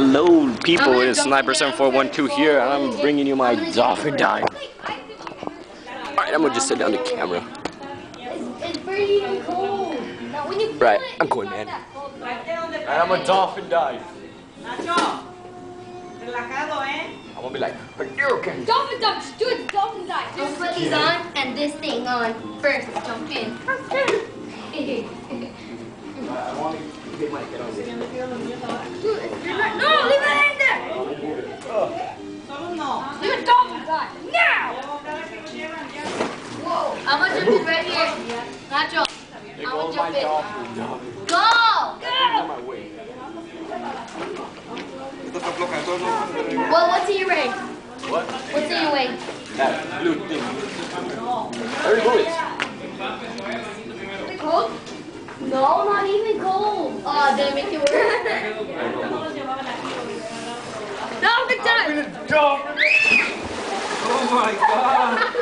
Hello, people. It's Sniper 7412 here, and I'm bringing you my dolphin dive. Alright, I'm gonna just set down the camera. It's pretty cold. Now when you Right, I'm going, it's man. not that cold. I'm a dolphin dive. Nacho, relajado, ¿eh? I'm gonna be like, Hadouken! Dolphin ducks, do it, dolphin dive. Just put these on and this thing on first. Jump in. I want to get my I'm gonna jump in right here. Nacho, There I'm gonna jump in. dolphin dive. Go. On. Well, what's in your ring? What? What's in your ring? That blue thing. Very good. Is it cold? No, not even cold. Oh, ah, did I make it worse? Dolphin dive. Dolphin! Oh my god!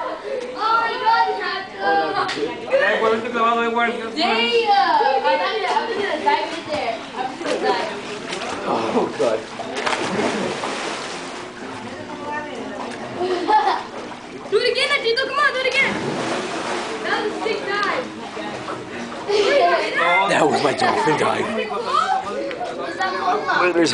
Oh my god, I I'm just. Oh god. do it again, Nachito. Come on, do it again. That was dive. That was my dolphin dive. There's